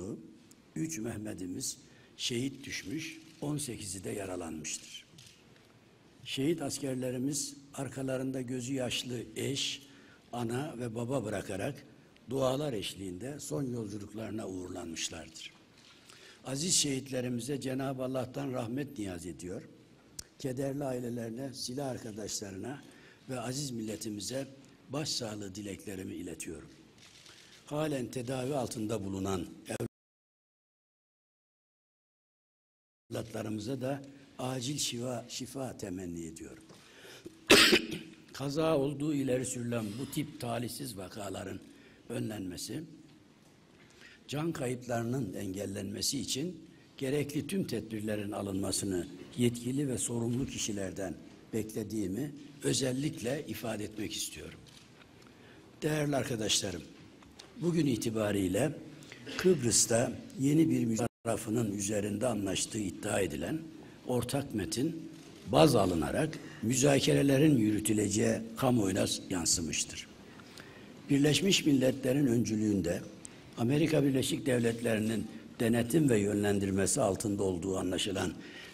olduğu üç Mehmet'imiz şehit düşmüş, 18'i de yaralanmıştır. Şehit askerlerimiz arkalarında gözü yaşlı eş, ana ve baba bırakarak dualar eşliğinde son yolculuklarına uğurlanmışlardır. Aziz şehitlerimize Cenab-ı Allah'tan rahmet niyaz ediyor. Kederli ailelerine, silah arkadaşlarına ve aziz milletimize başsağlığı dileklerimi iletiyorum. Halen tedavi altında bulunan evlatlarımıza da acil şifa, şifa temenni ediyorum. Kaza olduğu ileri sürülen bu tip talihsiz vakaların önlenmesi, can kayıplarının engellenmesi için gerekli tüm tedbirlerin alınmasını yetkili ve sorumlu kişilerden beklediğimi özellikle ifade etmek istiyorum. Değerli arkadaşlarım, bugün itibariyle Kıbrıs'ta yeni bir tarafının üzerinde anlaştığı iddia edilen ortak metin baz alınarak müzakerelerin yürütüleceği kamuoyuna yansımıştır. Birleşmiş Milletler'in öncülüğünde Amerika Birleşik Devletleri'nin denetim ve yönlendirmesi altında olduğu anlaşılan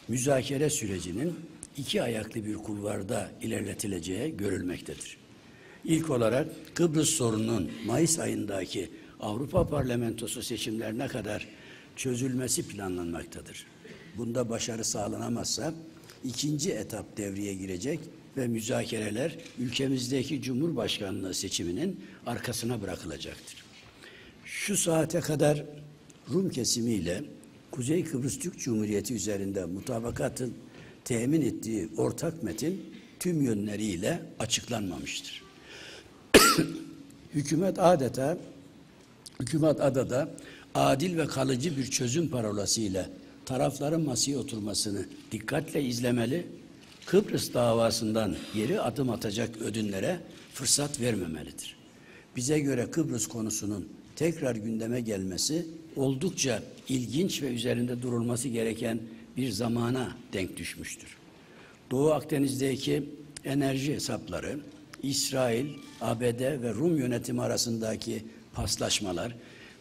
müzakere sürecinin iki ayaklı bir kulvarda ilerletileceği görülmektedir. İlk olarak Kıbrıs sorununun Mayıs ayındaki Avrupa Parlamentosu seçimlerine kadar çözülmesi planlanmaktadır. Bunda başarı sağlanamazsa ikinci etap devreye girecek ve müzakereler ülkemizdeki Cumhurbaşkanlığı seçiminin arkasına bırakılacaktır. Şu saate kadar Rum kesimiyle Kuzey Kıbrıs Türk Cumhuriyeti üzerinde mutabakatın temin ettiği ortak metin tüm yönleriyle açıklanmamıştır. hükümet adeta hükümet adada adil ve kalıcı bir çözüm parolası ile tarafların masaya oturmasını dikkatle izlemeli, Kıbrıs davasından geri adım atacak ödünlere fırsat vermemelidir. Bize göre Kıbrıs konusunun tekrar gündeme gelmesi oldukça ilginç ve üzerinde durulması gereken bir zamana denk düşmüştür. Doğu Akdeniz'deki enerji hesapları, İsrail, ABD ve Rum yönetimi arasındaki paslaşmalar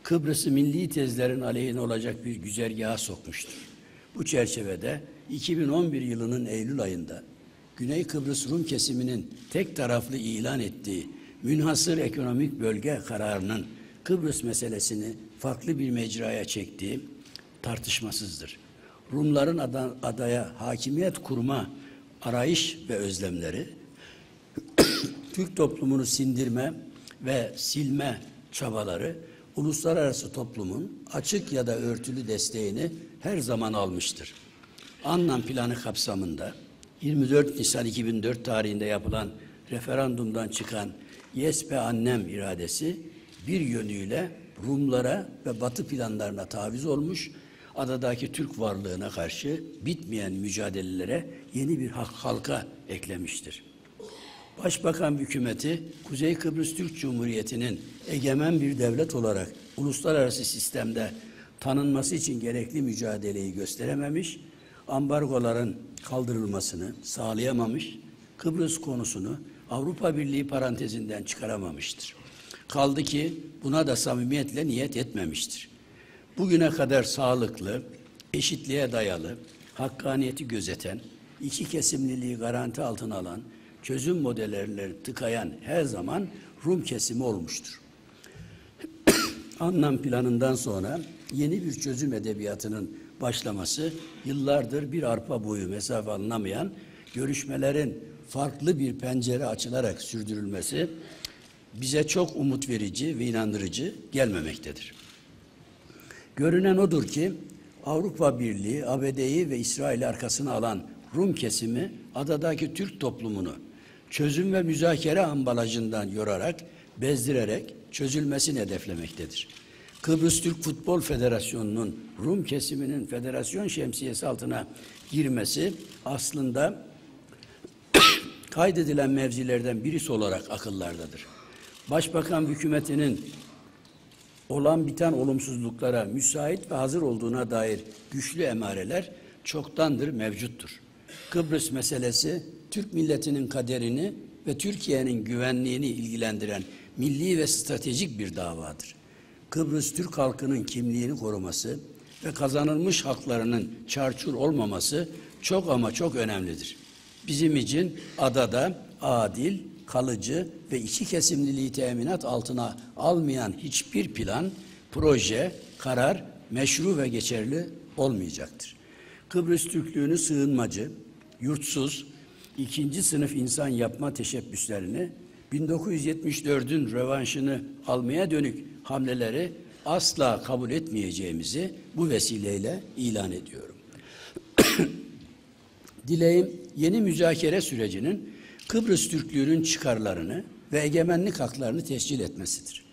Kıbrıs'ı milli tezlerin aleyhine olacak bir güzergaha sokmuştur. Bu çerçevede 2011 yılının Eylül ayında Güney Kıbrıs Rum kesiminin tek taraflı ilan ettiği münhasır ekonomik bölge kararının Kıbrıs meselesini farklı bir mecraya çektiği tartışmasızdır. Rumların adaya hakimiyet kurma arayış ve özlemleri Türk toplumunu sindirme ve silme çabaları uluslararası toplumun açık ya da örtülü desteğini her zaman almıştır. Anlam planı kapsamında 24 Nisan 2004 tarihinde yapılan referandumdan çıkan Yes be annem iradesi bir yönüyle Rumlara ve Batı planlarına taviz olmuş, adadaki Türk varlığına karşı bitmeyen mücadelelere yeni bir halka eklemiştir. Başbakan hükümeti Kuzey Kıbrıs Türk Cumhuriyeti'nin egemen bir devlet olarak uluslararası sistemde tanınması için gerekli mücadeleyi gösterememiş, ambargoların kaldırılmasını sağlayamamış, Kıbrıs konusunu Avrupa Birliği parantezinden çıkaramamıştır. Kaldı ki buna da samimiyetle niyet etmemiştir. Bugüne kadar sağlıklı, eşitliğe dayalı, hakkaniyeti gözeten, iki kesimliliği garanti altına alan, çözüm modellerini tıkayan her zaman Rum kesimi olmuştur. Anlam planından sonra yeni bir çözüm edebiyatının başlaması yıllardır bir arpa boyu mesafe anlamayan görüşmelerin farklı bir pencere açılarak sürdürülmesi bize çok umut verici ve inandırıcı gelmemektedir. Görünen odur ki Avrupa Birliği, ABD'yi ve İsrail'i arkasına alan Rum kesimi adadaki Türk toplumunu çözüm ve müzakere ambalajından yorarak, bezdirerek çözülmesini hedeflemektedir. Kıbrıs Türk Futbol Federasyonu'nun Rum kesiminin federasyon şemsiyesi altına girmesi aslında kaydedilen mevzilerden birisi olarak akıllardadır. Başbakan hükümetinin olan biten olumsuzluklara müsait ve hazır olduğuna dair güçlü emareler çoktandır mevcuttur. Kıbrıs meselesi Türk milletinin kaderini ve Türkiye'nin güvenliğini ilgilendiren milli ve stratejik bir davadır. Kıbrıs Türk halkının kimliğini koruması ve kazanılmış haklarının çarçur olmaması çok ama çok önemlidir. Bizim için adada adil, kalıcı ve içi kesimliliği teminat altına almayan hiçbir plan, proje, karar meşru ve geçerli olmayacaktır. Kıbrıs Türklüğünü sığınmacı, yurtsuz, ikinci sınıf insan yapma teşebbüslerini 1974'ün rövanşını almaya dönük hamleleri asla kabul etmeyeceğimizi bu vesileyle ilan ediyorum. Dileğim yeni müzakere sürecinin Kıbrıs Türklüğünün çıkarlarını ve egemenlik haklarını tescil etmesidir.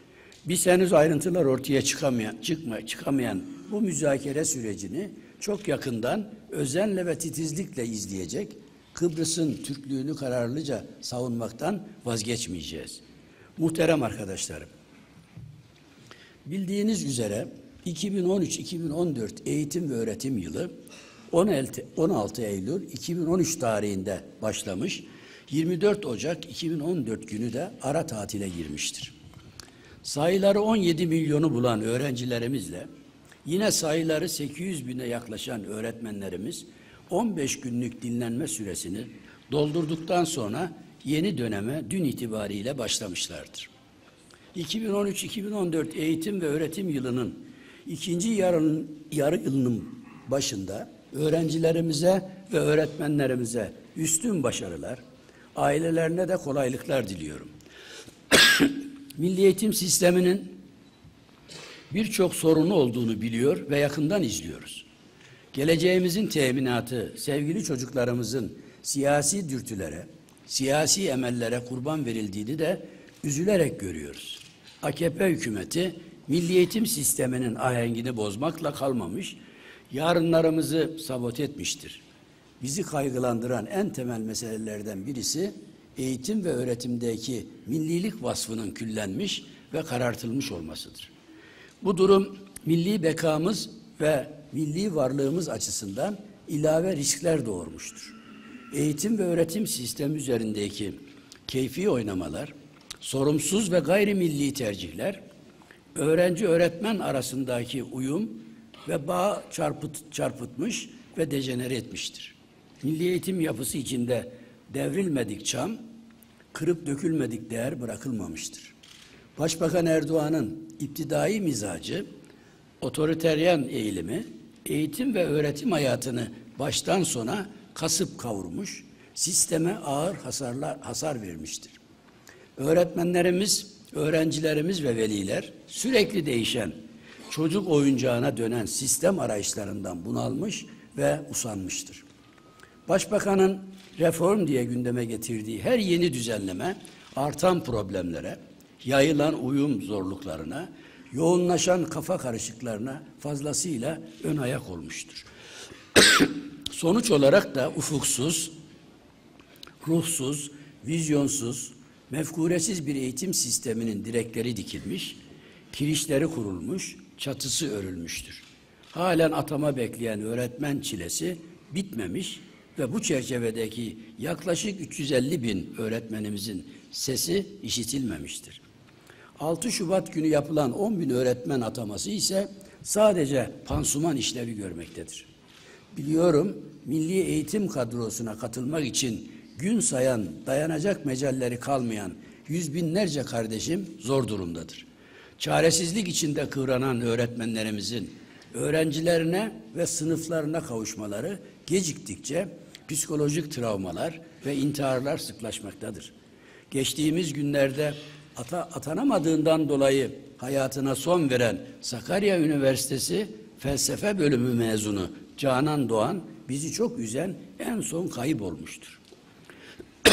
Biz henüz ayrıntılar ortaya çıkamayan, çıkma, çıkamayan bu müzakere sürecini çok yakından özenle ve titizlikle izleyecek, Kıbrıs'ın Türklüğünü kararlıca savunmaktan vazgeçmeyeceğiz. Muhterem arkadaşlarım, bildiğiniz üzere 2013-2014 eğitim ve öğretim yılı 16 Eylül 2013 tarihinde başlamış, 24 Ocak 2014 günü de ara tatile girmiştir. Sayıları 17 milyonu bulan öğrencilerimizle yine sayıları 800 bine yaklaşan öğretmenlerimiz 15 günlük dinlenme süresini doldurduktan sonra yeni döneme dün itibariyle başlamışlardır. 2013-2014 eğitim ve öğretim yılının ikinci yarının, yarı yılının başında öğrencilerimize ve öğretmenlerimize üstün başarılar, ailelerine de kolaylıklar diliyorum. Milli eğitim sisteminin birçok sorunu olduğunu biliyor ve yakından izliyoruz. Geleceğimizin teminatı, sevgili çocuklarımızın siyasi dürtülere, siyasi emellere kurban verildiğini de üzülerek görüyoruz. AKP hükümeti milli eğitim sisteminin ahengini bozmakla kalmamış, yarınlarımızı sabote etmiştir. Bizi kaygılandıran en temel meselelerden birisi eğitim ve öğretimdeki millilik vasfının küllenmiş ve karartılmış olmasıdır. Bu durum milli bekamız ve milli varlığımız açısından ilave riskler doğurmuştur. Eğitim ve öğretim sistemi üzerindeki keyfi oynamalar, sorumsuz ve gayrimilli tercihler, öğrenci öğretmen arasındaki uyum ve bağ çarpıt, çarpıtmış ve dejenere etmiştir. Milli eğitim yapısı içinde devrilmedik çam, kırıp dökülmedik değer bırakılmamıştır. Başbakan Erdoğan'ın iptidai mizacı, otoriteryen eğilimi, eğitim ve öğretim hayatını baştan sona kasıp kavurmuş, sisteme ağır hasarlar, hasar vermiştir. Öğretmenlerimiz, öğrencilerimiz ve veliler sürekli değişen, çocuk oyuncağına dönen sistem arayışlarından bunalmış ve usanmıştır. Başbakanın reform diye gündeme getirdiği her yeni düzenleme artan problemlere, yayılan uyum zorluklarına, yoğunlaşan kafa karışıklarına fazlasıyla ön ayak olmuştur. Sonuç olarak da ufuksuz, ruhsuz, vizyonsuz, mefkuresiz bir eğitim sisteminin direkleri dikilmiş, kirişleri kurulmuş, çatısı örülmüştür. Halen atama bekleyen öğretmen çilesi bitmemiş ve bu çerçevedeki yaklaşık 350 bin öğretmenimizin sesi işitilmemiştir. 6 Şubat günü yapılan 10 bin öğretmen ataması ise sadece pansuman işlevi görmektedir. Biliyorum milli eğitim kadrosuna katılmak için gün sayan, dayanacak mecalleri kalmayan yüz binlerce kardeşim zor durumdadır. Çaresizlik içinde kıvranan öğretmenlerimizin öğrencilerine ve sınıflarına kavuşmaları geciktikçe psikolojik travmalar ve intiharlar sıklaşmaktadır. Geçtiğimiz günlerde ata, atanamadığından dolayı hayatına son veren Sakarya Üniversitesi felsefe bölümü mezunu Canan Doğan bizi çok üzen en son kayıp olmuştur.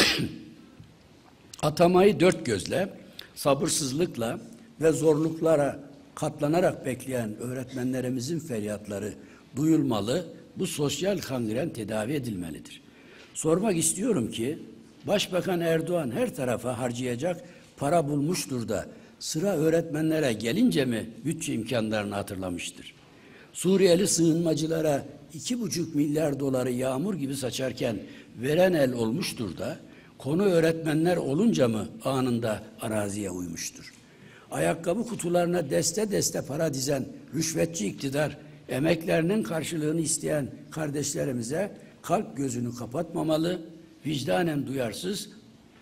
Atamayı dört gözle, sabırsızlıkla ve zorluklara katlanarak bekleyen öğretmenlerimizin feryatları duyulmalı, bu sosyal kangren tedavi edilmelidir. Sormak istiyorum ki, Başbakan Erdoğan her tarafa harcayacak para bulmuştur da sıra öğretmenlere gelince mi bütçe imkanlarını hatırlamıştır? Suriyeli sığınmacılara iki buçuk milyar doları yağmur gibi saçarken veren el olmuştur da konu öğretmenler olunca mı anında araziye uymuştur? ayakkabı kutularına deste deste para dizen rüşvetçi iktidar, emeklerinin karşılığını isteyen kardeşlerimize kalp gözünü kapatmamalı, vicdanen duyarsız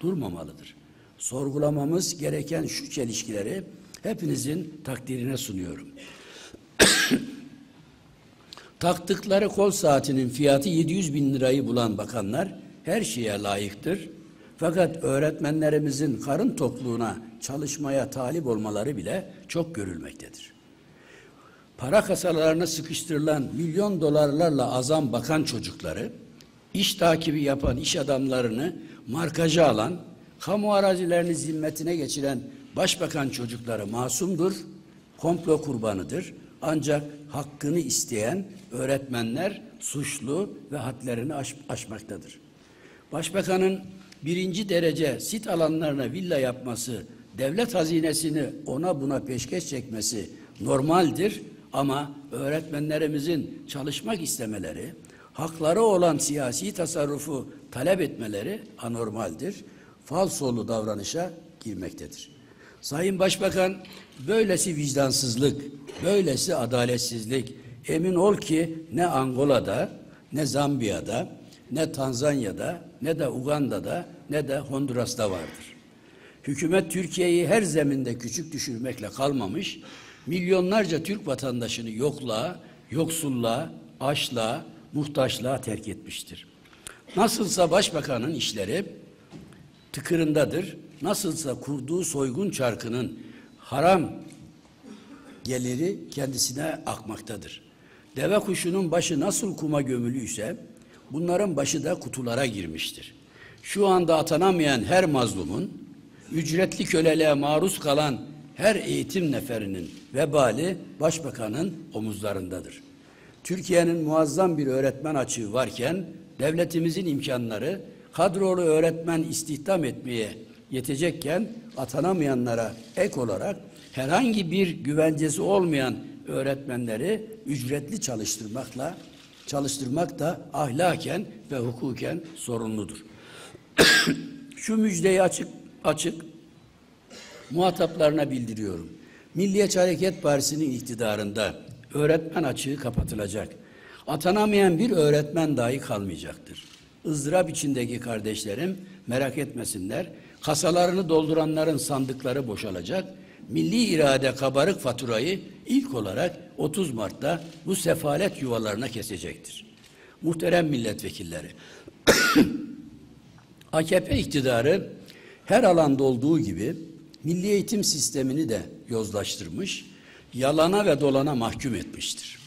durmamalıdır. Sorgulamamız gereken şu çelişkileri hepinizin takdirine sunuyorum. Taktıkları kol saatinin fiyatı 700 bin lirayı bulan bakanlar her şeye layıktır. Fakat öğretmenlerimizin karın tokluğuna çalışmaya talip olmaları bile çok görülmektedir. Para kasalarına sıkıştırılan milyon dolarlarla azam bakan çocukları, iş takibi yapan iş adamlarını markaja alan, kamu arazilerini zimmetine geçiren başbakan çocukları masumdur, komplo kurbanıdır. Ancak hakkını isteyen öğretmenler suçlu ve hadlerini aş, aşmaktadır. Başbakanın birinci derece sit alanlarına villa yapması, devlet hazinesini ona buna peşkeş çekmesi normaldir ama öğretmenlerimizin çalışmak istemeleri, hakları olan siyasi tasarrufu talep etmeleri anormaldir. Falsolu davranışa girmektedir. Sayın Başbakan böylesi vicdansızlık, böylesi adaletsizlik emin ol ki ne Angola'da, ne Zambiya'da, ne Tanzanya'da, ne de Uganda'da, ne de Honduras'ta vardır. Hükümet Türkiye'yi her zeminde küçük düşürmekle kalmamış, milyonlarca Türk vatandaşını yokluğa, yoksulluğa, açlığa, muhtaçlığa terk etmiştir. Nasılsa başbakanın işleri tıkırındadır. Nasılsa kurduğu soygun çarkının haram geliri kendisine akmaktadır. Deve kuşunun başı nasıl kuma gömülüyse bunların başı da kutulara girmiştir. Şu anda atanamayan her mazlumun, ücretli köleliğe maruz kalan her eğitim neferinin vebali başbakanın omuzlarındadır. Türkiye'nin muazzam bir öğretmen açığı varken devletimizin imkanları kadrolu öğretmen istihdam etmeye yetecekken atanamayanlara ek olarak herhangi bir güvencesi olmayan öğretmenleri ücretli çalıştırmakla çalıştırmak da ahlaken ve hukuken sorumludur. Şu müjdeyi açık açık muhataplarına bildiriyorum. Milliyetçi Hareket Partisi'nin iktidarında öğretmen açığı kapatılacak. Atanamayan bir öğretmen dahi kalmayacaktır. Izdırap içindeki kardeşlerim merak etmesinler. Kasalarını dolduranların sandıkları boşalacak. Milli irade kabarık faturayı ilk olarak 30 Mart'ta bu sefalet yuvalarına kesecektir. Muhterem milletvekilleri, AKP iktidarı her alanda olduğu gibi milli eğitim sistemini de yozlaştırmış, yalana ve dolana mahkum etmiştir.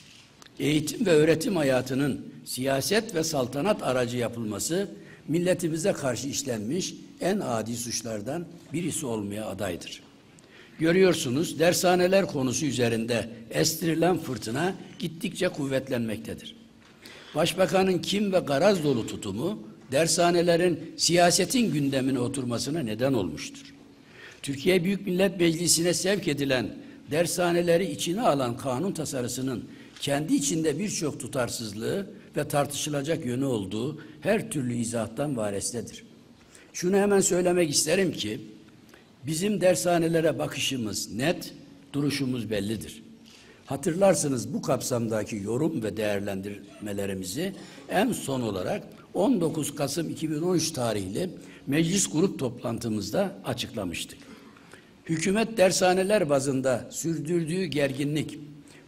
Eğitim ve öğretim hayatının siyaset ve saltanat aracı yapılması milletimize karşı işlenmiş en adi suçlardan birisi olmaya adaydır. Görüyorsunuz dershaneler konusu üzerinde estirilen fırtına gittikçe kuvvetlenmektedir. Başbakanın kim ve garaz dolu tutumu dershanelerin siyasetin gündemine oturmasına neden olmuştur. Türkiye Büyük Millet Meclisi'ne sevk edilen dershaneleri içine alan kanun tasarısının kendi içinde birçok tutarsızlığı ve tartışılacak yönü olduğu her türlü izahtan varestedir. Şunu hemen söylemek isterim ki bizim dershanelere bakışımız net, duruşumuz bellidir. Hatırlarsınız bu kapsamdaki yorum ve değerlendirmelerimizi en son olarak 19 Kasım 2013 tarihli meclis grup toplantımızda açıklamıştık. Hükümet dershaneler bazında sürdürdüğü gerginlik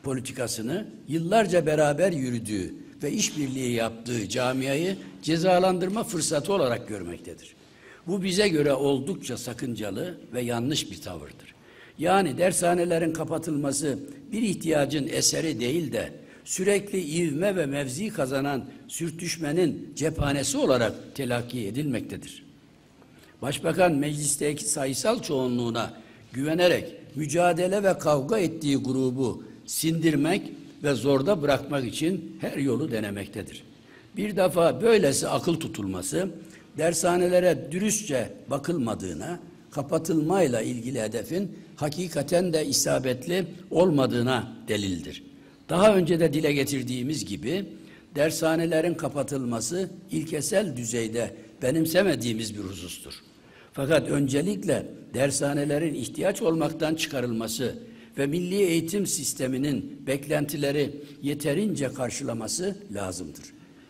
politikasını yıllarca beraber yürüdüğü ve işbirliği yaptığı camiayı cezalandırma fırsatı olarak görmektedir. Bu bize göre oldukça sakıncalı ve yanlış bir tavırdır. Yani dershanelerin kapatılması bir ihtiyacın eseri değil de sürekli ivme ve mevzi kazanan sürtüşmenin cephanesi olarak telakki edilmektedir. Başbakan meclisteki sayısal çoğunluğuna güvenerek mücadele ve kavga ettiği grubu sindirmek ve zorda bırakmak için her yolu denemektedir. Bir defa böylesi akıl tutulması dershanelere dürüstçe bakılmadığına, kapatılmayla ilgili hedefin hakikaten de isabetli olmadığına delildir. Daha önce de dile getirdiğimiz gibi dershanelerin kapatılması ilkesel düzeyde benimsemediğimiz bir husustur. Fakat öncelikle dershanelerin ihtiyaç olmaktan çıkarılması ve milli eğitim sisteminin beklentileri yeterince karşılaması lazımdır.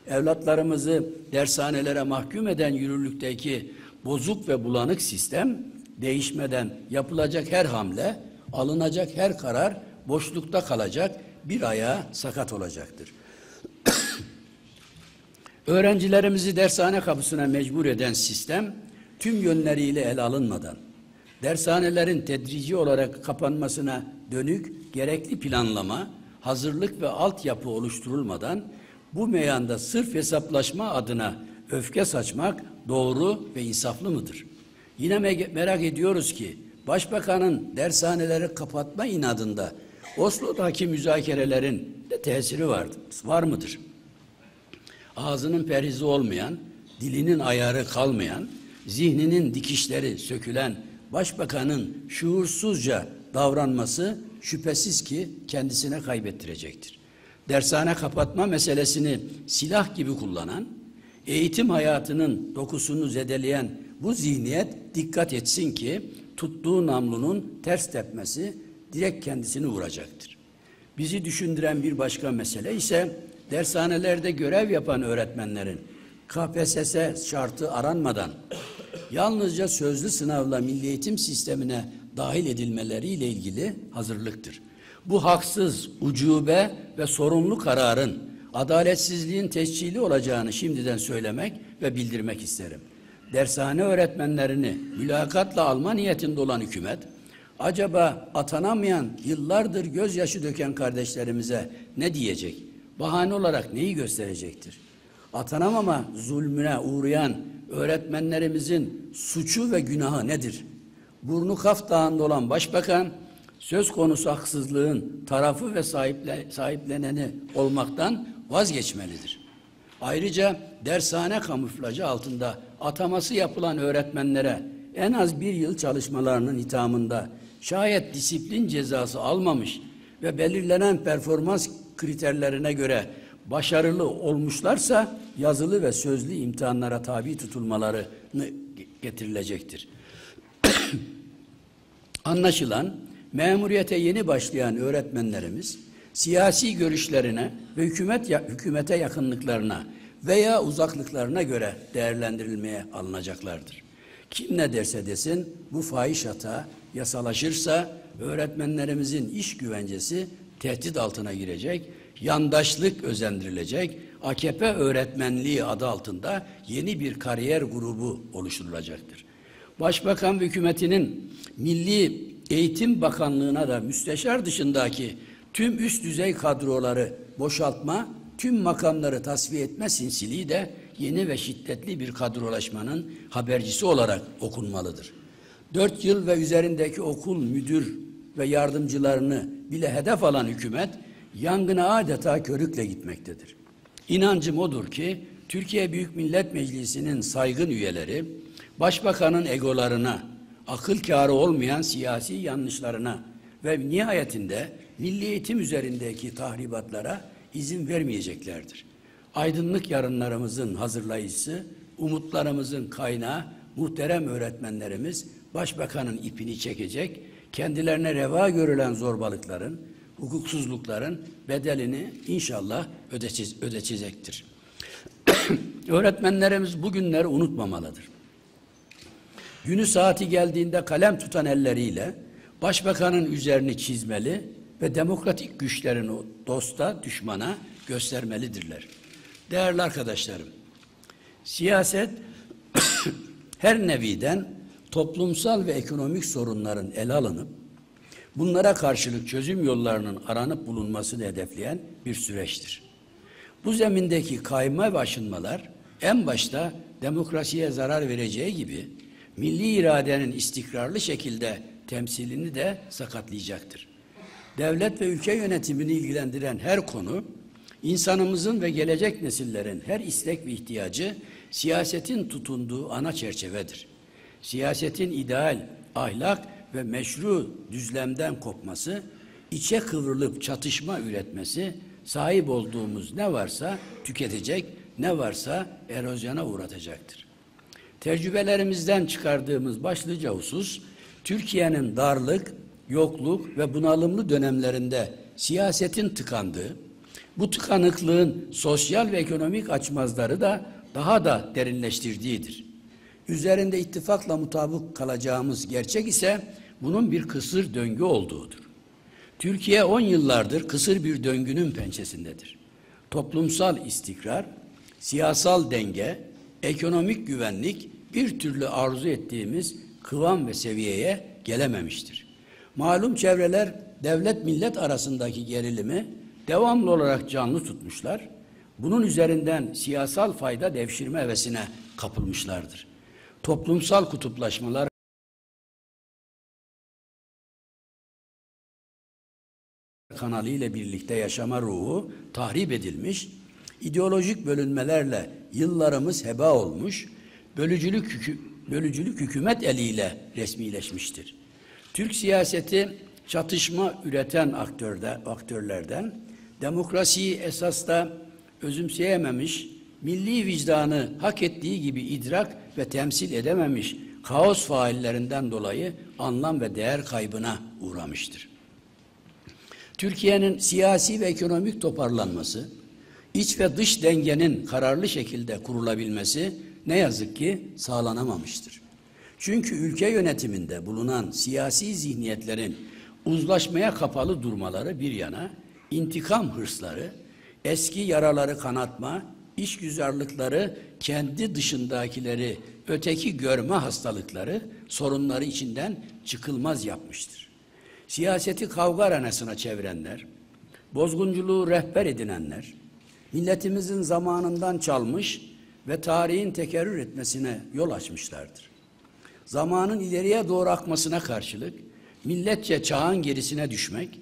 Evlatlarımızı dershanelere mahkum eden yürürlükteki bozuk ve bulanık sistem değişmeden yapılacak her hamle, alınacak her karar boşlukta kalacak, bir ayağı sakat olacaktır. Öğrencilerimizi dershane kapısına mecbur eden sistem tüm yönleriyle ele alınmadan dershanelerin tedrici olarak kapanmasına dönük gerekli planlama, hazırlık ve altyapı oluşturulmadan bu meyanda sırf hesaplaşma adına öfke saçmak doğru ve insaflı mıdır? Yine merak ediyoruz ki Başbakanın dershaneleri kapatma inadında Oslo'daki müzakerelerin de tesiri vardı, var mıdır? Ağzının perhizi olmayan, dilinin ayarı kalmayan, zihninin dikişleri sökülen başbakanın şuursuzca davranması şüphesiz ki kendisine kaybettirecektir. Dershane kapatma meselesini silah gibi kullanan, eğitim hayatının dokusunu zedeleyen bu zihniyet dikkat etsin ki tuttuğu namlunun ters tepmesi direkt kendisini vuracaktır. Bizi düşündüren bir başka mesele ise dershanelerde görev yapan öğretmenlerin KPSS şartı aranmadan yalnızca sözlü sınavla milli eğitim sistemine dahil edilmeleriyle ilgili hazırlıktır. Bu haksız, ucube ve sorumlu kararın adaletsizliğin tescili olacağını şimdiden söylemek ve bildirmek isterim. Dershane öğretmenlerini mülakatla alma niyetinde olan hükümet, acaba atanamayan, yıllardır gözyaşı döken kardeşlerimize ne diyecek? Bahane olarak neyi gösterecektir? Atanamama zulmüne uğrayan öğretmenlerimizin suçu ve günahı nedir? Burnu kaf dağında olan başbakan, söz konusu haksızlığın tarafı ve sahiple, sahipleneni olmaktan vazgeçmelidir. Ayrıca dershane kamuflajı altında ataması yapılan öğretmenlere en az bir yıl çalışmalarının ithamında şayet disiplin cezası almamış ve belirlenen performans kriterlerine göre başarılı olmuşlarsa yazılı ve sözlü imtihanlara tabi tutulmalarını getirilecektir. Anlaşılan memuriyete yeni başlayan öğretmenlerimiz siyasi görüşlerine ve hükümet hükümete yakınlıklarına veya uzaklıklarına göre değerlendirilmeye alınacaklardır. Kim ne derse desin bu fahiş hata yasalaşırsa öğretmenlerimizin iş güvencesi tehdit altına girecek, yandaşlık özendirilecek, AKP öğretmenliği adı altında yeni bir kariyer grubu oluşturulacaktır. Başbakan hükümetinin Milli Eğitim Bakanlığı'na da müsteşar dışındaki tüm üst düzey kadroları boşaltma, tüm makamları tasfiye etme sinsiliği de yeni ve şiddetli bir kadrolaşmanın habercisi olarak okunmalıdır. Dört yıl ve üzerindeki okul müdür ve yardımcılarını bile hedef alan hükümet yangına adeta körükle gitmektedir. İnancım odur ki Türkiye Büyük Millet Meclisi'nin saygın üyeleri başbakanın egolarına, akıl kârı olmayan siyasi yanlışlarına ve nihayetinde milli eğitim üzerindeki tahribatlara izin vermeyeceklerdir. Aydınlık yarınlarımızın hazırlayıcısı, umutlarımızın kaynağı muhterem öğretmenlerimiz başbakanın ipini çekecek, kendilerine reva görülen zorbalıkların, hukuksuzlukların bedelini inşallah ödetecektir. Öğretmenlerimiz bugünleri unutmamalıdır. Günü saati geldiğinde kalem tutan elleriyle başbakanın üzerini çizmeli ve demokratik güçlerini dosta, düşmana göstermelidirler. Değerli arkadaşlarım, siyaset her neviden toplumsal ve ekonomik sorunların ele alınıp bunlara karşılık çözüm yollarının aranıp bulunmasını hedefleyen bir süreçtir. Bu zemindeki kayma ve aşınmalar en başta demokrasiye zarar vereceği gibi milli iradenin istikrarlı şekilde temsilini de sakatlayacaktır. Devlet ve ülke yönetimini ilgilendiren her konu, insanımızın ve gelecek nesillerin her istek ve ihtiyacı siyasetin tutunduğu ana çerçevedir. Siyasetin ideal, ahlak ve meşru düzlemden kopması, içe kıvrılıp çatışma üretmesi, sahip olduğumuz ne varsa tüketecek, ne varsa erozyona uğratacaktır. Tecrübelerimizden çıkardığımız başlıca husus, Türkiye'nin darlık, yokluk ve bunalımlı dönemlerinde siyasetin tıkandığı, bu tıkanıklığın sosyal ve ekonomik açmazları da daha da derinleştirdiğidir. Üzerinde ittifakla mutabık kalacağımız gerçek ise bunun bir kısır döngü olduğudur. Türkiye 10 yıllardır kısır bir döngünün pençesindedir. Toplumsal istikrar, siyasal denge, ekonomik güvenlik bir türlü arzu ettiğimiz kıvam ve seviyeye gelememiştir. Malum çevreler devlet millet arasındaki gerilimi devamlı olarak canlı tutmuşlar. Bunun üzerinden siyasal fayda devşirme hevesine kapılmışlardır. Toplumsal kutuplaşmalar kanalı ile birlikte yaşama ruhu tahrip edilmiş, ideolojik bölünmelerle yıllarımız heba olmuş, bölücülük, bölücülük hükümet eliyle resmileşmiştir. Türk siyaseti çatışma üreten aktörde, aktörlerden demokrasiyi esasda özümseyememiş, milli vicdanı hak ettiği gibi idrak ve temsil edememiş kaos faillerinden dolayı anlam ve değer kaybına uğramıştır. Türkiye'nin siyasi ve ekonomik toparlanması, iç ve dış dengenin kararlı şekilde kurulabilmesi ne yazık ki sağlanamamıştır. Çünkü ülke yönetiminde bulunan siyasi zihniyetlerin uzlaşmaya kapalı durmaları bir yana, intikam hırsları, eski yaraları kanatma, işgüzarlıkları, kendi dışındakileri öteki görme hastalıkları sorunları içinden çıkılmaz yapmıştır. Siyaseti kavga arenasına çevirenler, bozgunculuğu rehber edinenler, milletimizin zamanından çalmış ve tarihin tekerrür etmesine yol açmışlardır. Zamanın ileriye doğru akmasına karşılık milletçe çağın gerisine düşmek,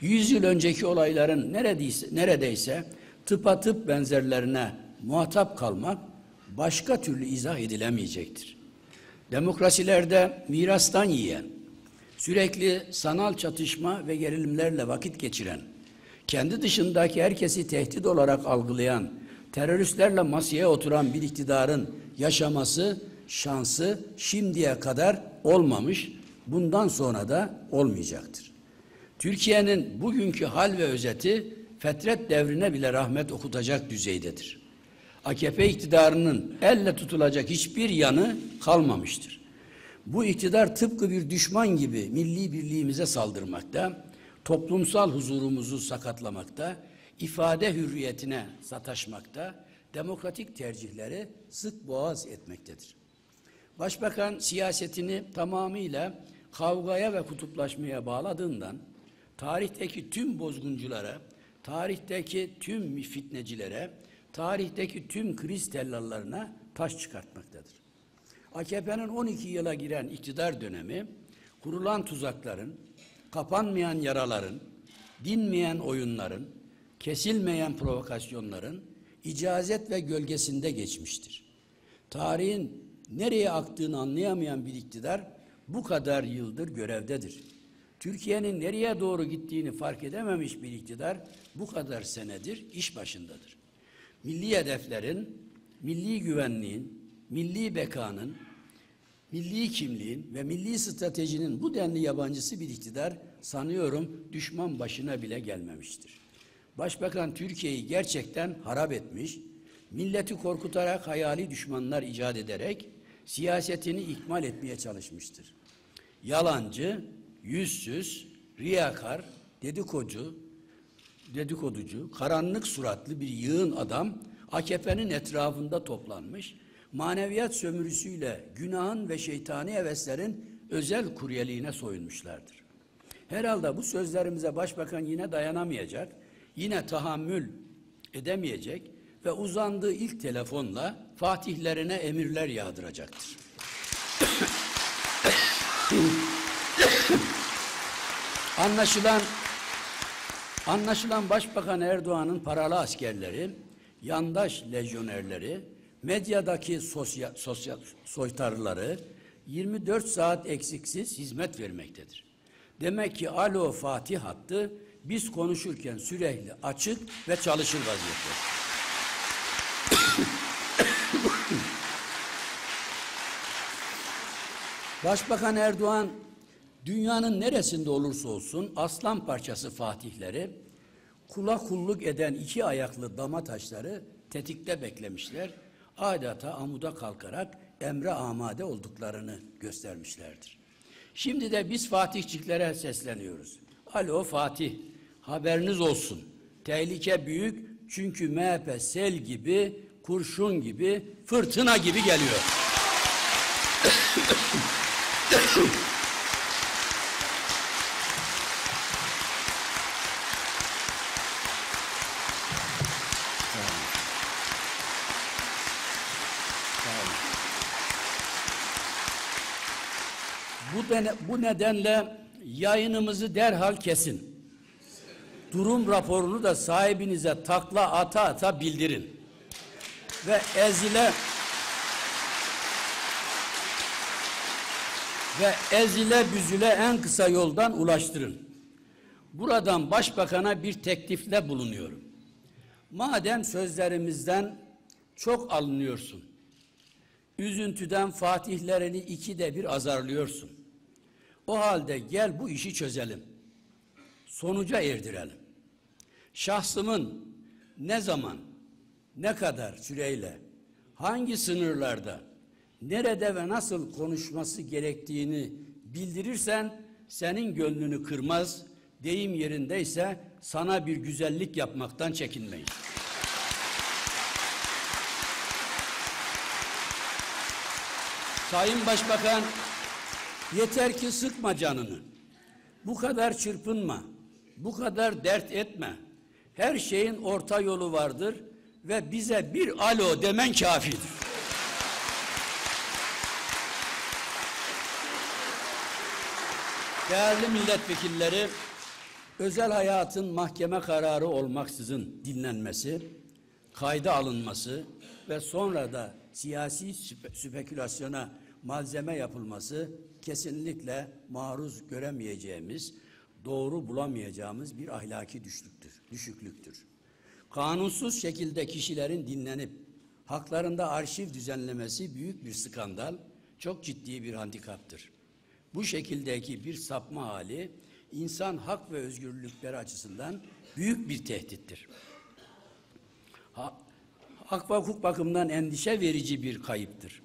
yüz yıl önceki olayların neredeyse, neredeyse tıpatıp benzerlerine muhatap kalmak başka türlü izah edilemeyecektir. Demokrasilerde mirastan yiyen, sürekli sanal çatışma ve gerilimlerle vakit geçiren, kendi dışındaki herkesi tehdit olarak algılayan, teröristlerle masaya oturan bir iktidarın yaşaması şansı şimdiye kadar olmamış, bundan sonra da olmayacaktır. Türkiye'nin bugünkü hal ve özeti fetret devrine bile rahmet okutacak düzeydedir. AKP iktidarının elle tutulacak hiçbir yanı kalmamıştır. Bu iktidar tıpkı bir düşman gibi milli birliğimize saldırmakta, toplumsal huzurumuzu sakatlamakta, ifade hürriyetine sataşmakta, demokratik tercihleri sık boğaz etmektedir. Başbakan siyasetini tamamıyla kavgaya ve kutuplaşmaya bağladığından tarihteki tüm bozgunculara, tarihteki tüm fitnecilere, tarihteki tüm kriz tellallarına taş çıkartmaktadır. AKP'nin 12 yıla giren iktidar dönemi, kurulan tuzakların, kapanmayan yaraların, dinmeyen oyunların, kesilmeyen provokasyonların icazet ve gölgesinde geçmiştir. Tarihin nereye aktığını anlayamayan bir iktidar bu kadar yıldır görevdedir. Türkiye'nin nereye doğru gittiğini fark edememiş bir iktidar bu kadar senedir iş başındadır. Milli hedeflerin, milli güvenliğin, milli bekanın, milli kimliğin ve milli stratejinin bu denli yabancısı bir iktidar sanıyorum düşman başına bile gelmemiştir. Başbakan Türkiye'yi gerçekten harap etmiş, milleti korkutarak hayali düşmanlar icat ederek siyasetini ikmal etmeye çalışmıştır. Yalancı, yüzsüz, riyakar, dedikocu, dedikoducu, karanlık suratlı bir yığın adam AKP'nin etrafında toplanmış, maneviyat sömürüsüyle günahın ve şeytani heveslerin özel kuryeliğine soyunmuşlardır. Herhalde bu sözlerimize başbakan yine dayanamayacak, yine tahammül edemeyecek ve uzandığı ilk telefonla fatihlerine emirler yağdıracaktır. anlaşılan anlaşılan Başbakan Erdoğan'ın paralı askerleri, yandaş lejyonerleri, medyadaki sosyal, sosyal soytarıları 24 saat eksiksiz hizmet vermektedir. Demek ki Alo Fatih hattı biz konuşurken sürekli açık ve çalışır vaziyette. Başbakan Erdoğan dünyanın neresinde olursa olsun aslan parçası fatihleri kula kulluk eden iki ayaklı dama taşları tetikte beklemişler. Adeta amuda kalkarak emre amade olduklarını göstermişlerdir. Şimdi de biz Fatihçiklere sesleniyoruz. Alo Fatih, haberiniz olsun. Tehlike büyük çünkü MHP sel gibi, kurşun gibi, fırtına gibi geliyor. Dene, bu nedenle yayınımızı derhal kesin. Durum raporunu da sahibinize takla ata ata bildirin. Ve ezile ve ezile büzüle en kısa yoldan ulaştırın. Buradan başbakana bir teklifle bulunuyorum. Madem sözlerimizden çok alınıyorsun, üzüntüden fatihlerini ikide bir azarlıyorsun. O halde gel bu işi çözelim. Sonuca erdirelim. Şahsımın ne zaman, ne kadar süreyle, hangi sınırlarda, nerede ve nasıl konuşması gerektiğini bildirirsen senin gönlünü kırmaz, deyim yerindeyse sana bir güzellik yapmaktan çekinmeyin. Sayın Başbakan yeter ki sıkma canını. Bu kadar çırpınma. Bu kadar dert etme. Her şeyin orta yolu vardır ve bize bir alo demen kafidir. Değerli milletvekilleri, özel hayatın mahkeme kararı olmaksızın dinlenmesi, kayda alınması ve sonra da siyasi spekülasyona malzeme yapılması kesinlikle maruz göremeyeceğimiz, doğru bulamayacağımız bir ahlaki düşlüktür, düşüklüktür. Kanunsuz şekilde kişilerin dinlenip haklarında arşiv düzenlemesi büyük bir skandal, çok ciddi bir handikaptır. Bu şekildeki bir sapma hali insan hak ve özgürlükleri açısından büyük bir tehdittir. Ha, hak ve hukuk bakımından endişe verici bir kayıptır.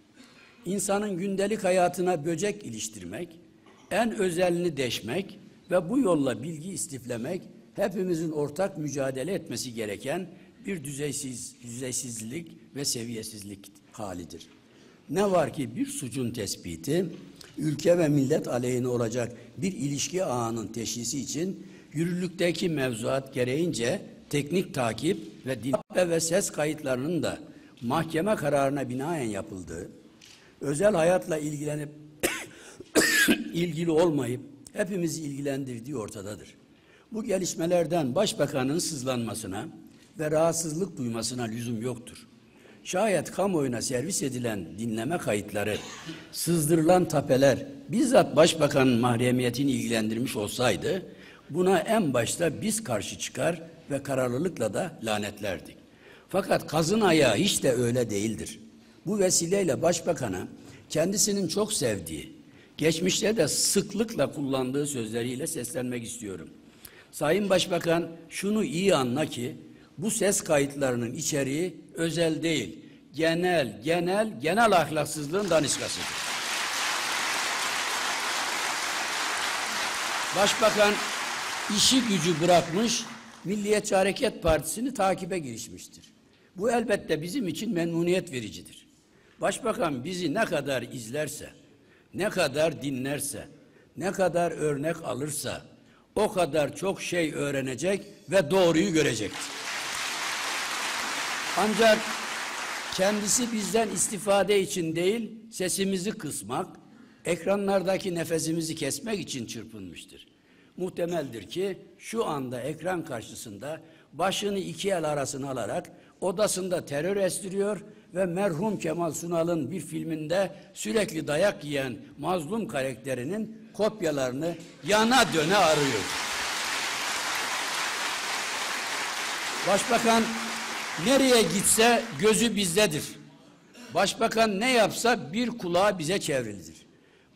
İnsanın gündelik hayatına böcek iliştirmek, en özelini deşmek ve bu yolla bilgi istiflemek hepimizin ortak mücadele etmesi gereken bir düzeysiz, düzeysizlik ve seviyesizlik halidir. Ne var ki bir suçun tespiti, ülke ve millet aleyhine olacak bir ilişki ağının teşhisi için yürürlükteki mevzuat gereğince teknik takip ve dinleme ve ses kayıtlarının da mahkeme kararına binaen yapıldığı, özel hayatla ilgilenip ilgili olmayıp hepimizi ilgilendirdiği ortadadır. Bu gelişmelerden başbakanın sızlanmasına ve rahatsızlık duymasına lüzum yoktur. Şayet kamuoyuna servis edilen dinleme kayıtları, sızdırılan tapeler bizzat başbakanın mahremiyetini ilgilendirmiş olsaydı, buna en başta biz karşı çıkar ve kararlılıkla da lanetlerdik. Fakat kazın ayağı hiç de öyle değildir. Bu vesileyle başbakana kendisinin çok sevdiği, geçmişte de sıklıkla kullandığı sözleriyle seslenmek istiyorum. Sayın Başbakan şunu iyi anla ki bu ses kayıtlarının içeriği özel değil, genel, genel, genel ahlaksızlığın daniskasıdır. Başbakan işi gücü bırakmış, Milliyetçi Hareket Partisi'ni takibe girişmiştir. Bu elbette bizim için memnuniyet vericidir. Başbakan bizi ne kadar izlerse, ne kadar dinlerse, ne kadar örnek alırsa o kadar çok şey öğrenecek ve doğruyu görecektir. Ancak kendisi bizden istifade için değil, sesimizi kısmak, ekranlardaki nefesimizi kesmek için çırpınmıştır. Muhtemeldir ki şu anda ekran karşısında başını iki el arasına alarak odasında terör estiriyor ve merhum Kemal Sunal'ın bir filminde sürekli dayak yiyen mazlum karakterinin kopyalarını yana döne arıyor. Başbakan nereye gitse gözü bizdedir. Başbakan ne yapsa bir kulağı bize çevrilidir.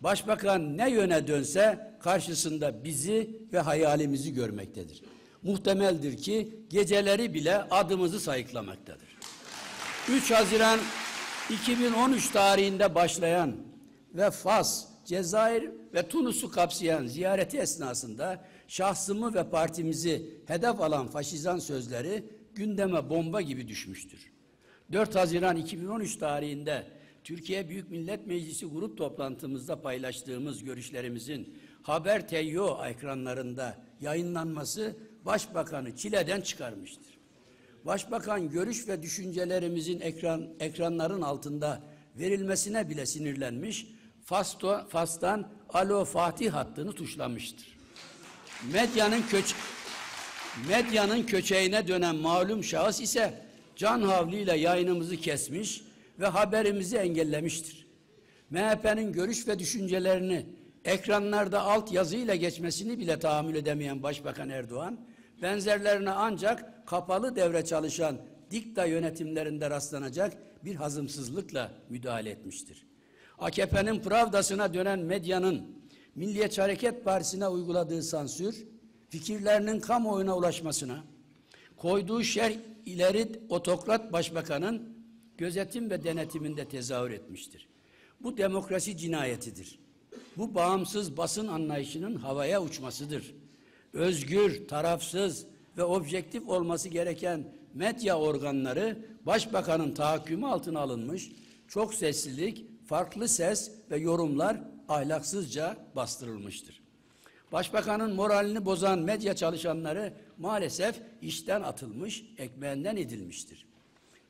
Başbakan ne yöne dönse karşısında bizi ve hayalimizi görmektedir. Muhtemeldir ki geceleri bile adımızı sayıklamaktadır. 3 Haziran 2013 tarihinde başlayan ve Fas, Cezayir ve Tunus'u kapsayan ziyareti esnasında şahsımı ve partimizi hedef alan faşizan sözleri gündeme bomba gibi düşmüştür. 4 Haziran 2013 tarihinde Türkiye Büyük Millet Meclisi grup toplantımızda paylaştığımız görüşlerimizin haber teyyo ekranlarında yayınlanması Başbakanı çileden çıkarmıştır. Başbakan görüş ve düşüncelerimizin ekran, ekranların altında verilmesine bile sinirlenmiş, Fasto, Fas'tan Alo Fatih hattını tuşlamıştır. Medyanın köç medyanın köçeğine dönen malum şahıs ise can havliyle yayınımızı kesmiş ve haberimizi engellemiştir. MHP'nin görüş ve düşüncelerini ekranlarda alt yazıyla geçmesini bile tahammül edemeyen Başbakan Erdoğan, benzerlerine ancak kapalı devre çalışan dikta yönetimlerinde rastlanacak bir hazımsızlıkla müdahale etmiştir. AKP'nin pravdasına dönen medyanın Milliyetçi Hareket Partisi'ne uyguladığı sansür, fikirlerinin kamuoyuna ulaşmasına, koyduğu şer ileri otokrat başbakanın gözetim ve denetiminde tezahür etmiştir. Bu demokrasi cinayetidir. Bu bağımsız basın anlayışının havaya uçmasıdır. Özgür, tarafsız ve objektif olması gereken medya organları başbakanın tahakkümü altına alınmış, çok seslilik, farklı ses ve yorumlar ahlaksızca bastırılmıştır. Başbakanın moralini bozan medya çalışanları maalesef işten atılmış, ekmeğinden edilmiştir.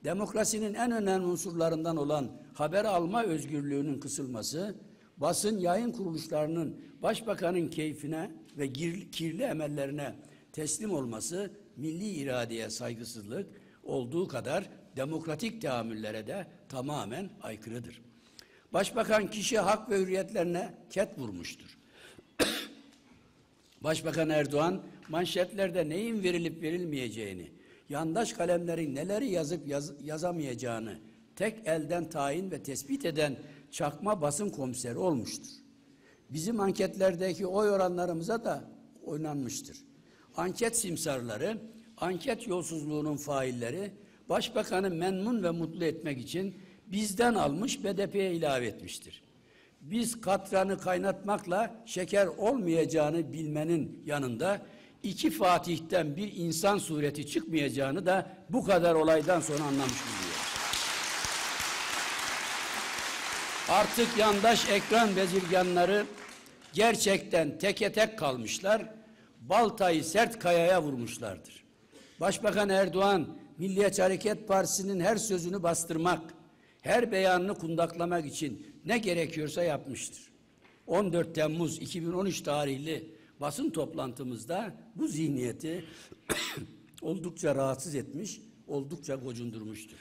Demokrasinin en önemli unsurlarından olan haber alma özgürlüğünün kısılması, basın yayın kuruluşlarının başbakanın keyfine ve kirli emellerine teslim olması milli iradeye saygısızlık olduğu kadar demokratik teamüllere de tamamen aykırıdır. Başbakan kişi hak ve hürriyetlerine ket vurmuştur. Başbakan Erdoğan manşetlerde neyin verilip verilmeyeceğini, yandaş kalemlerin neleri yazıp yaz, yazamayacağını tek elden tayin ve tespit eden çakma basın komiseri olmuştur. Bizim anketlerdeki oy oranlarımıza da oynanmıştır. Anket simsarları, anket yolsuzluğunun failleri, başbakanı memnun ve mutlu etmek için bizden almış BDP'ye ilave etmiştir. Biz katranı kaynatmakla şeker olmayacağını bilmenin yanında iki Fatih'ten bir insan sureti çıkmayacağını da bu kadar olaydan sonra anlamış buluyoruz. Artık yandaş ekran bezirganları gerçekten teke tek kalmışlar, baltayı sert kayaya vurmuşlardır. Başbakan Erdoğan, Milliyetçi Hareket Partisi'nin her sözünü bastırmak, her beyanını kundaklamak için ne gerekiyorsa yapmıştır. 14 Temmuz 2013 tarihli basın toplantımızda bu zihniyeti oldukça rahatsız etmiş, oldukça gocundurmuştur.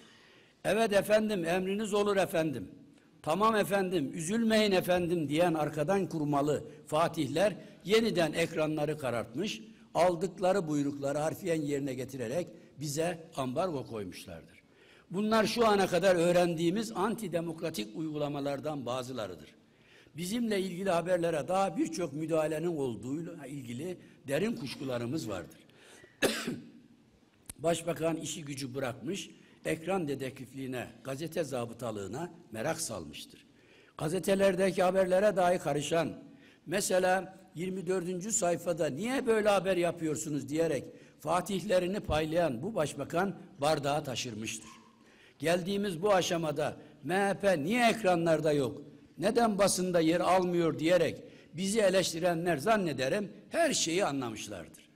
Evet efendim, emriniz olur efendim. Tamam efendim, üzülmeyin efendim diyen arkadan kurmalı fatihler yeniden ekranları karartmış, aldıkları buyrukları harfiyen yerine getirerek bize ambargo koymuşlardır. Bunlar şu ana kadar öğrendiğimiz antidemokratik uygulamalardan bazılarıdır. Bizimle ilgili haberlere daha birçok müdahalenin olduğuyla ilgili derin kuşkularımız vardır. Başbakan işi gücü bırakmış, ekran dedektifliğine, gazete zabıtalığına merak salmıştır. Gazetelerdeki haberlere dahi karışan, mesela 24. sayfada niye böyle haber yapıyorsunuz diyerek fatihlerini paylayan bu başbakan bardağı taşırmıştır. Geldiğimiz bu aşamada MHP niye ekranlarda yok, neden basında yer almıyor diyerek bizi eleştirenler zannederim her şeyi anlamışlardır.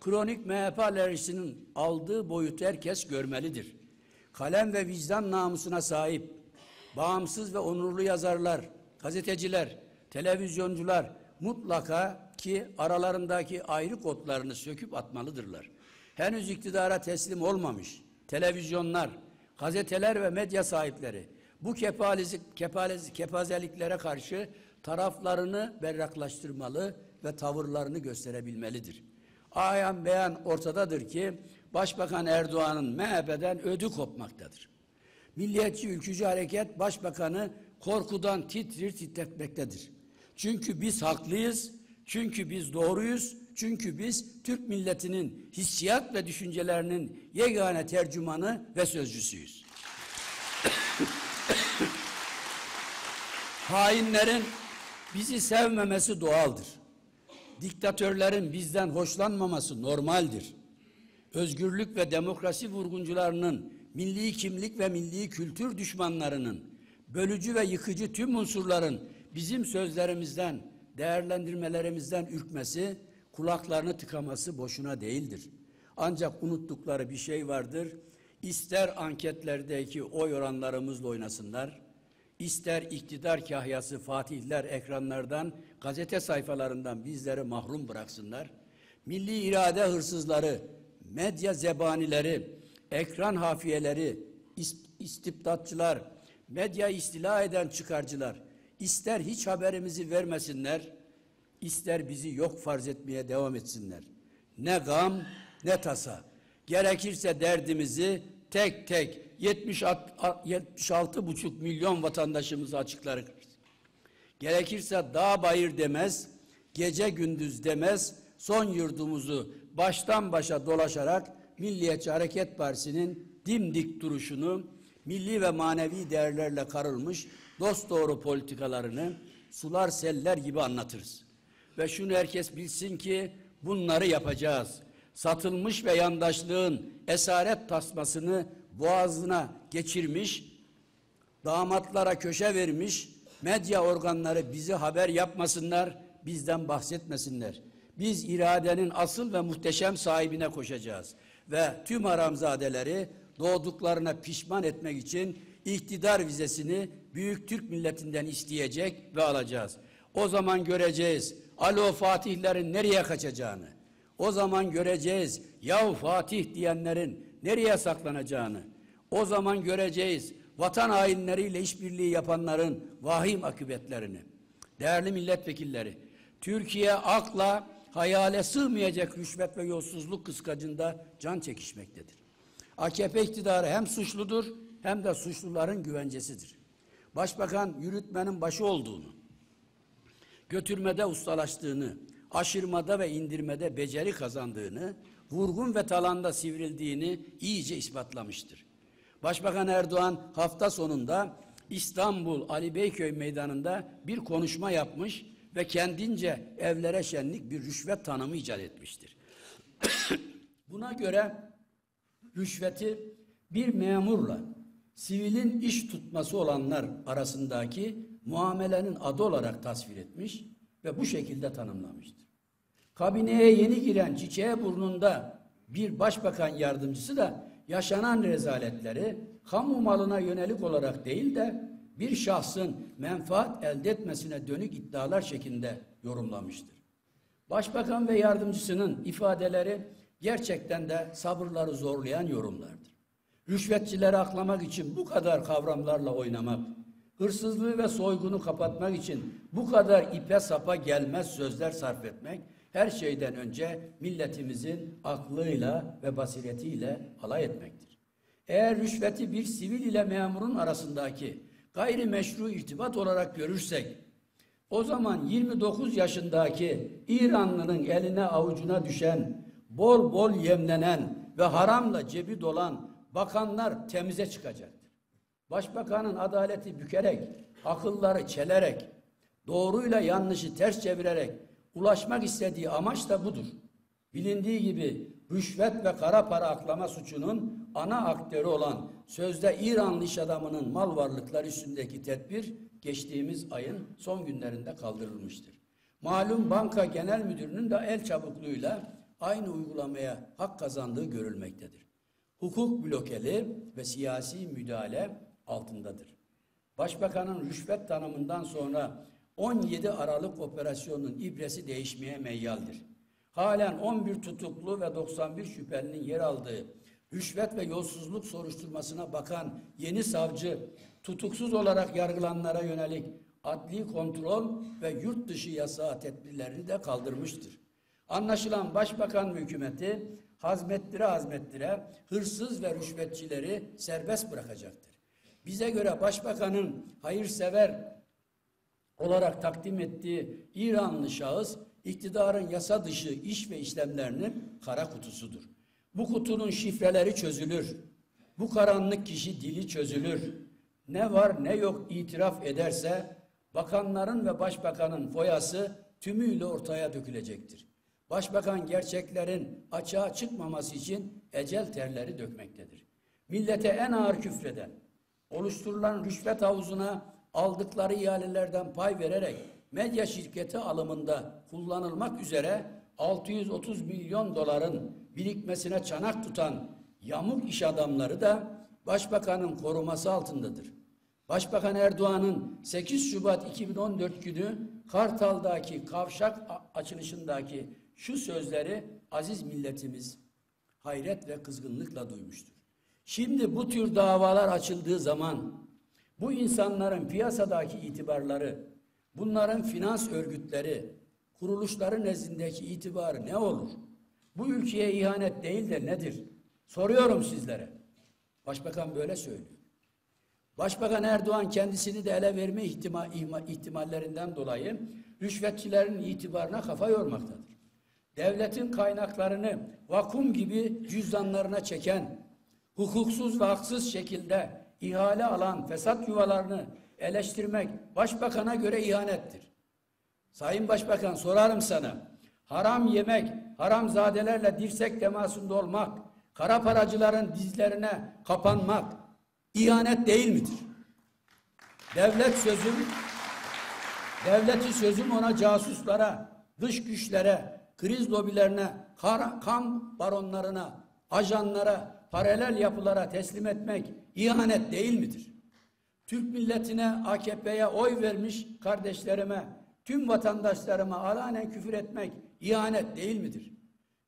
Kronik MHP alerjisinin aldığı boyutu herkes görmelidir. Kalem ve vicdan namusuna sahip, bağımsız ve onurlu yazarlar, gazeteciler, televizyoncular mutlaka ki aralarındaki ayrı kodlarını söküp atmalıdırlar. Henüz iktidara teslim olmamış televizyonlar, gazeteler ve medya sahipleri bu kepalizik, kepalizik, kepazeliklere karşı taraflarını berraklaştırmalı ve tavırlarını gösterebilmelidir. Ayan beyan ortadadır ki Başbakan Erdoğan'ın MHP'den ödü kopmaktadır. Milliyetçi Ülkücü Hareket Başbakanı korkudan titrir titretmektedir. Çünkü biz haklıyız, çünkü biz doğruyuz, çünkü biz Türk milletinin hissiyat ve düşüncelerinin yegane tercümanı ve sözcüsüyüz. Hainlerin bizi sevmemesi doğaldır. Diktatörlerin bizden hoşlanmaması normaldir. Özgürlük ve demokrasi vurguncularının, milli kimlik ve milli kültür düşmanlarının, bölücü ve yıkıcı tüm unsurların bizim sözlerimizden, değerlendirmelerimizden ürkmesi, kulaklarını tıkaması boşuna değildir. Ancak unuttukları bir şey vardır. İster anketlerdeki oy oranlarımızla oynasınlar, ister iktidar kahyası Fatihler ekranlardan, gazete sayfalarından bizleri mahrum bıraksınlar. Milli irade hırsızları, medya zebanileri, ekran hafiyeleri, istibdatçılar, medya istila eden çıkarcılar, ister hiç haberimizi vermesinler, ister bizi yok farz etmeye devam etsinler. Ne gam ne tasa. Gerekirse derdimizi tek tek 76 buçuk milyon vatandaşımıza açıklarız. Gerekirse dağ bayır demez, gece gündüz demez, son yurdumuzu baştan başa dolaşarak Milliyetçi Hareket Partisi'nin dimdik duruşunu, milli ve manevi değerlerle karılmış dost doğru politikalarını sular seller gibi anlatırız. Ve şunu herkes bilsin ki bunları yapacağız. Satılmış ve yandaşlığın esaret tasmasını boğazına geçirmiş, damatlara köşe vermiş, medya organları bizi haber yapmasınlar, bizden bahsetmesinler. Biz iradenin asıl ve muhteşem sahibine koşacağız. Ve tüm haramzadeleri doğduklarına pişman etmek için iktidar vizesini büyük Türk milletinden isteyecek ve alacağız. O zaman göreceğiz alo Fatihlerin nereye kaçacağını. O zaman göreceğiz yahu Fatih diyenlerin nereye saklanacağını. O zaman göreceğiz vatan hainleriyle işbirliği yapanların vahim akıbetlerini. Değerli milletvekilleri, Türkiye akla hayale sığmayacak rüşvet ve yolsuzluk kıskacında can çekişmektedir. AKP iktidarı hem suçludur hem de suçluların güvencesidir. Başbakan yürütmenin başı olduğunu, götürmede ustalaştığını, aşırmada ve indirmede beceri kazandığını, vurgun ve talanda sivrildiğini iyice ispatlamıştır. Başbakan Erdoğan hafta sonunda İstanbul Ali Beyköy meydanında bir konuşma yapmış ve kendince evlere şenlik bir rüşvet tanımı icat etmiştir. Buna göre rüşveti bir memurla sivilin iş tutması olanlar arasındaki muamelenin adı olarak tasvir etmiş ve bu şekilde tanımlamıştır. Kabineye yeni giren çiçeğe burnunda bir başbakan yardımcısı da yaşanan rezaletleri kamu malına yönelik olarak değil de bir şahsın menfaat elde etmesine dönük iddialar şeklinde yorumlamıştır. Başbakan ve yardımcısının ifadeleri gerçekten de sabırları zorlayan yorumlardır. Rüşvetçileri aklamak için bu kadar kavramlarla oynamak, hırsızlığı ve soygunu kapatmak için bu kadar ipe sapa gelmez sözler sarf etmek, her şeyden önce milletimizin aklıyla ve basiretiyle alay etmektir. Eğer rüşveti bir sivil ile memurun arasındaki gayri meşru irtibat olarak görürsek, o zaman 29 yaşındaki İranlının eline avucuna düşen, bol bol yemlenen ve haramla cebi dolan bakanlar temize çıkacaktır. Başbakanın adaleti bükerek, akılları çelerek, doğruyla yanlışı ters çevirerek ulaşmak istediği amaç da budur. Bilindiği gibi rüşvet ve kara para aklama suçunun ana aktörü olan sözde İranlı iş adamının mal varlıkları üstündeki tedbir geçtiğimiz ayın son günlerinde kaldırılmıştır. Malum banka genel müdürünün de el çabukluğuyla aynı uygulamaya hak kazandığı görülmektedir. Hukuk blokeli ve siyasi müdahale altındadır. Başbakanın rüşvet tanımından sonra 17 Aralık operasyonunun ibresi değişmeye meyyaldir. Halen 11 tutuklu ve 91 şüphelinin yer aldığı rüşvet ve yolsuzluk soruşturmasına bakan yeni savcı tutuksuz olarak yargılanlara yönelik adli kontrol ve yurt dışı yasağı tedbirlerini de kaldırmıştır. Anlaşılan başbakan hükümeti hazmettire hazmettire hırsız ve rüşvetçileri serbest bırakacaktır. Bize göre başbakanın hayırsever olarak takdim ettiği İranlı şahıs iktidarın yasa dışı iş ve işlemlerinin kara kutusudur. Bu kutunun şifreleri çözülür. Bu karanlık kişi dili çözülür. Ne var ne yok itiraf ederse bakanların ve başbakanın foyası tümüyle ortaya dökülecektir. Başbakan gerçeklerin açığa çıkmaması için ecel terleri dökmektedir. Millete en ağır küfreden, oluşturulan rüşvet havuzuna aldıkları ihalelerden pay vererek medya şirketi alımında kullanılmak üzere 630 milyon doların birikmesine çanak tutan yamuk iş adamları da başbakanın koruması altındadır. Başbakan Erdoğan'ın 8 Şubat 2014 günü Kartal'daki kavşak açılışındaki şu sözleri aziz milletimiz hayret ve kızgınlıkla duymuştur. Şimdi bu tür davalar açıldığı zaman bu insanların piyasadaki itibarları, bunların finans örgütleri, kuruluşları nezdindeki itibarı ne olur? Bu ülkeye ihanet değil de nedir? Soruyorum sizlere. Başbakan böyle söylüyor. Başbakan Erdoğan kendisini de ele verme ihtimal, ihtimallerinden dolayı rüşvetçilerin itibarına kafa yormaktadır. Devletin kaynaklarını vakum gibi cüzdanlarına çeken, hukuksuz ve haksız şekilde ihale alan fesat yuvalarını eleştirmek başbakana göre ihanettir. Sayın Başbakan sorarım sana, haram yemek, haramzadelerle dirsek temasında olmak, kara paracıların dizlerine kapanmak ihanet değil midir? Devlet sözüm, devleti sözüm ona casuslara, dış güçlere, kriz lobilerine, kan baronlarına, ajanlara, paralel yapılara teslim etmek ihanet değil midir? Türk milletine, AKP'ye oy vermiş kardeşlerime, tüm vatandaşlarıma alanen küfür etmek ihanet değil midir?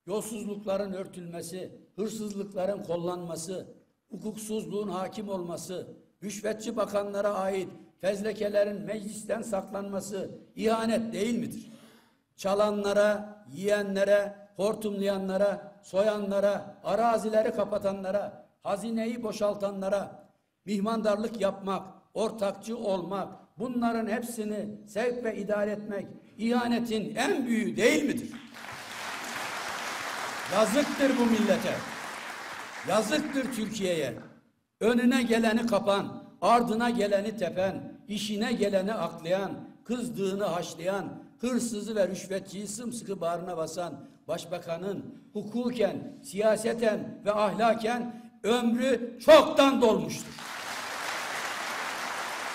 Yolsuzlukların örtülmesi, hırsızlıkların kollanması, hukuksuzluğun hakim olması, rüşvetçi bakanlara ait fezlekelerin meclisten saklanması ihanet değil midir? Çalanlara, yiyenlere, hortumlayanlara, soyanlara, arazileri kapatanlara, hazineyi boşaltanlara, mihmandarlık yapmak, ortakçı olmak, bunların hepsini sevk ve idare etmek ihanetin en büyüğü değil midir? Yazıktır bu millete. Yazıktır Türkiye'ye. Önüne geleni kapan, ardına geleni tepen, işine geleni aklayan, kızdığını haşlayan, hırsızı ve rüşvetçiyi sımsıkı bağrına basan başbakanın hukuken, siyaseten ve ahlaken ömrü çoktan dolmuştur.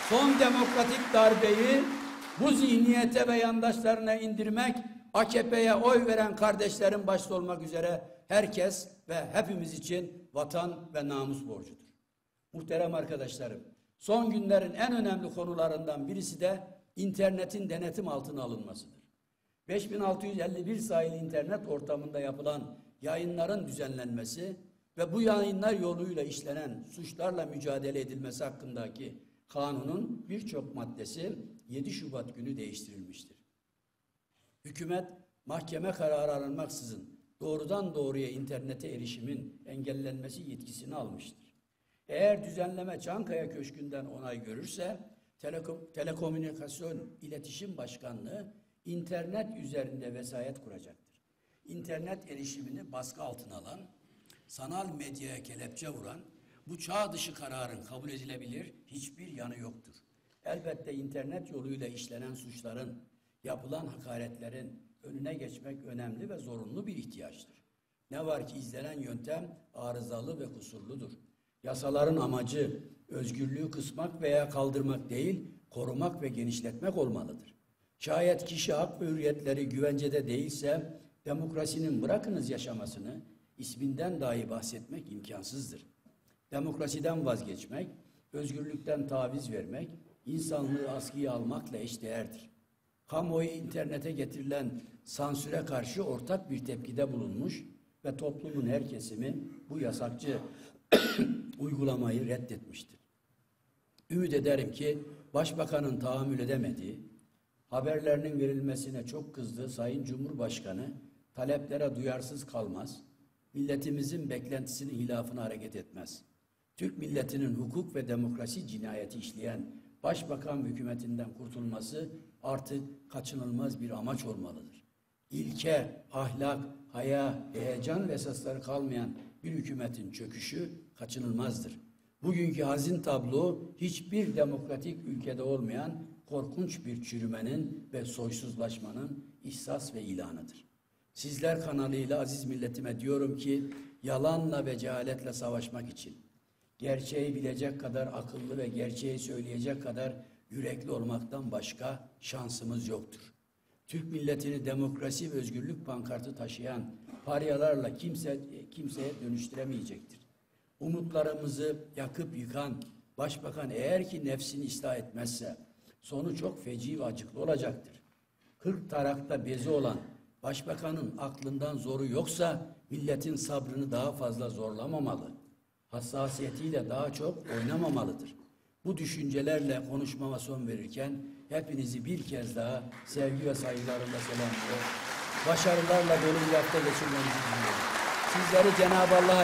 Son demokratik darbeyi bu zihniyete ve yandaşlarına indirmek AKP'ye oy veren kardeşlerin başta olmak üzere herkes ve hepimiz için vatan ve namus borcudur. Muhterem arkadaşlarım, son günlerin en önemli konularından birisi de internetin denetim altına alınmasıdır. 5651 sayılı internet ortamında yapılan yayınların düzenlenmesi ve bu yayınlar yoluyla işlenen suçlarla mücadele edilmesi hakkındaki kanunun birçok maddesi 7 Şubat günü değiştirilmiştir. Hükümet mahkeme kararı alınmaksızın doğrudan doğruya internete erişimin engellenmesi yetkisini almıştır. Eğer düzenleme Çankaya Köşkü'nden onay görürse Telekom, Telekomünikasyon İletişim Başkanlığı internet üzerinde vesayet kuracaktır. İnternet erişimini baskı altına alan, sanal medyaya kelepçe vuran, bu çağ dışı kararın kabul edilebilir hiçbir yanı yoktur. Elbette internet yoluyla işlenen suçların, yapılan hakaretlerin önüne geçmek önemli ve zorunlu bir ihtiyaçtır. Ne var ki izlenen yöntem arızalı ve kusurludur. Yasaların amacı özgürlüğü kısmak veya kaldırmak değil, korumak ve genişletmek olmalıdır. Şayet kişi hak ve hürriyetleri güvencede değilse demokrasinin bırakınız yaşamasını isminden dahi bahsetmek imkansızdır. Demokrasiden vazgeçmek, özgürlükten taviz vermek, insanlığı askıya almakla eşdeğerdir. Kamuoyu internete getirilen sansüre karşı ortak bir tepkide bulunmuş ve toplumun her kesimi bu yasakçı uygulamayı reddetmiştir. Ümit ederim ki Başbakanın tahammül edemediği, haberlerinin verilmesine çok kızdığı Sayın Cumhurbaşkanı taleplere duyarsız kalmaz, milletimizin beklentisinin hilafına hareket etmez. Türk milletinin hukuk ve demokrasi cinayeti işleyen başbakan hükümetinden kurtulması artık kaçınılmaz bir amaç olmalıdır. İlke, ahlak, haya, heyecan ve esasları kalmayan bir hükümetin çöküşü kaçınılmazdır. Bugünkü hazin tablo hiçbir demokratik ülkede olmayan korkunç bir çürümenin ve soysuzlaşmanın ihsas ve ilanıdır. Sizler kanalıyla aziz milletime diyorum ki yalanla ve cehaletle savaşmak için gerçeği bilecek kadar akıllı ve gerçeği söyleyecek kadar yürekli olmaktan başka şansımız yoktur. Türk milletini demokrasi ve özgürlük pankartı taşıyan paryalarla kimse kimseye dönüştüremeyecektir. Umutlarımızı yakıp yıkan başbakan eğer ki nefsini ıslah etmezse sonu çok feci ve acıklı olacaktır. Kırk tarakta bezi olan başbakanın aklından zoru yoksa milletin sabrını daha fazla zorlamamalı. Hassasiyetiyle daha çok oynamamalıdır. Bu düşüncelerle konuşmama son verirken hepinizi bir kez daha sevgi ve saygılarımla selamlıyor. Başarılarla dolu bir hafta geçirmenizi diliyorum. Sizleri Cenab-ı Allah